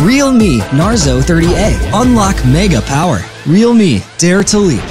Real Me Narzo 30A. Unlock mega power. Real Me, dare to leap.